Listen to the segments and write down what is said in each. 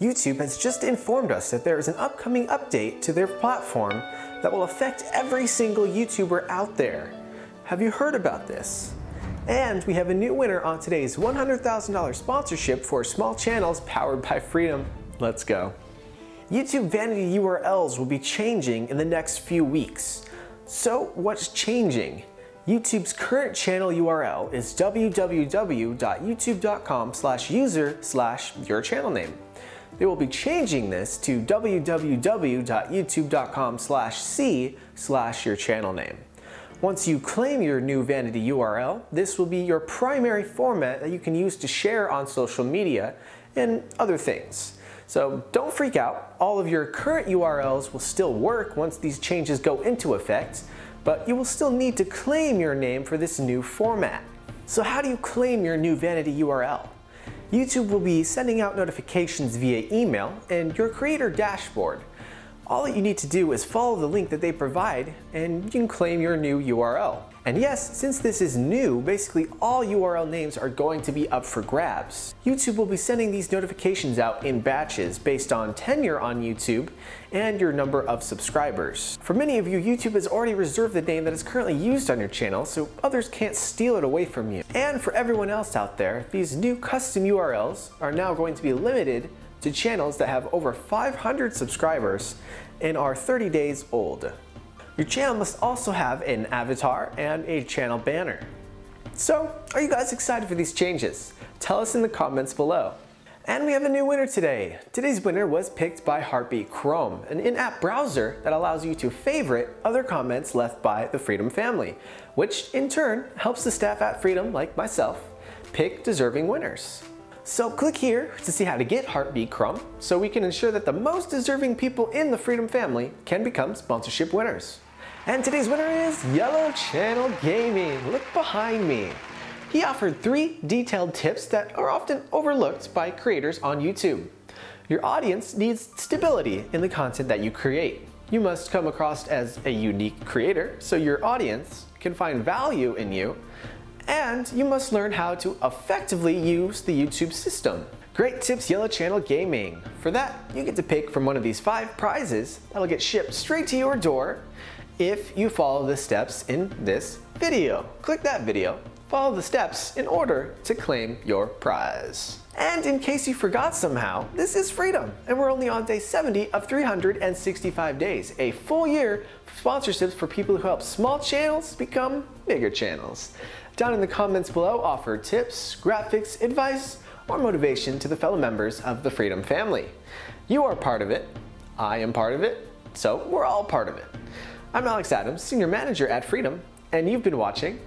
YouTube has just informed us that there is an upcoming update to their platform that will affect every single YouTuber out there. Have you heard about this? And we have a new winner on today's $100,000 sponsorship for small channels powered by Freedom. Let's go. YouTube vanity URLs will be changing in the next few weeks. So what's changing? YouTube's current channel URL is www.youtube.com slash user slash your channel name. They will be changing this to www.youtube.com slash c slash your channel name. Once you claim your new vanity URL, this will be your primary format that you can use to share on social media and other things. So don't freak out, all of your current URLs will still work once these changes go into effect, but you will still need to claim your name for this new format. So how do you claim your new vanity URL? YouTube will be sending out notifications via email and your creator dashboard. All that you need to do is follow the link that they provide and you can claim your new URL. And yes, since this is new, basically all URL names are going to be up for grabs. YouTube will be sending these notifications out in batches based on tenure on YouTube and your number of subscribers. For many of you, YouTube has already reserved the name that is currently used on your channel so others can't steal it away from you. And for everyone else out there, these new custom URLs are now going to be limited to channels that have over 500 subscribers and are 30 days old. Your channel must also have an avatar and a channel banner. So, are you guys excited for these changes? Tell us in the comments below. And we have a new winner today. Today's winner was picked by Heartbeat Chrome, an in-app browser that allows you to favorite other comments left by the Freedom family, which in turn helps the staff at Freedom, like myself, pick deserving winners. So click here to see how to get Heartbeat Chrome so we can ensure that the most deserving people in the Freedom family can become sponsorship winners. And today's winner is Yellow Channel Gaming. Look behind me. He offered three detailed tips that are often overlooked by creators on YouTube. Your audience needs stability in the content that you create. You must come across as a unique creator so your audience can find value in you and you must learn how to effectively use the YouTube system. Great tips Yellow Channel Gaming. For that, you get to pick from one of these five prizes that'll get shipped straight to your door if you follow the steps in this video. Click that video, follow the steps in order to claim your prize. And in case you forgot somehow, this is Freedom, and we're only on day 70 of 365 days, a full year of sponsorships for people who help small channels become bigger channels. Down in the comments below, offer tips, graphics, advice, or motivation to the fellow members of the Freedom family. You are part of it, I am part of it, so we're all part of it. I'm Alex Adams, Senior Manager at Freedom, and you've been watching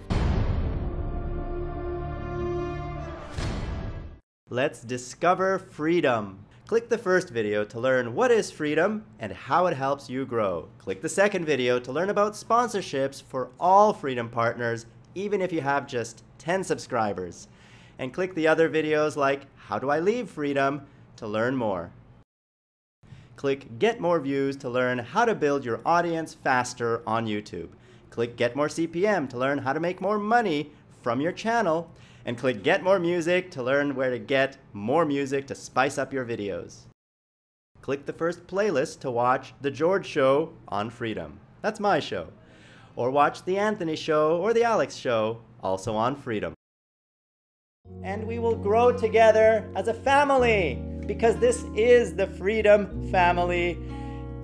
Let's discover freedom. Click the first video to learn what is freedom and how it helps you grow. Click the second video to learn about sponsorships for all Freedom partners even if you have just 10 subscribers. And click the other videos like How Do I Leave Freedom to learn more. Click Get More Views to learn how to build your audience faster on YouTube. Click Get More CPM to learn how to make more money from your channel. And click Get More Music to learn where to get more music to spice up your videos. Click the first playlist to watch The George Show on Freedom. That's my show or watch The Anthony Show or The Alex Show, also on Freedom. And we will grow together as a family because this is the Freedom family.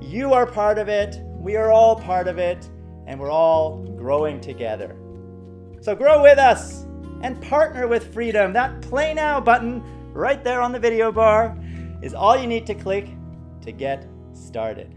You are part of it, we are all part of it, and we're all growing together. So grow with us and partner with Freedom. That Play Now button right there on the video bar is all you need to click to get started.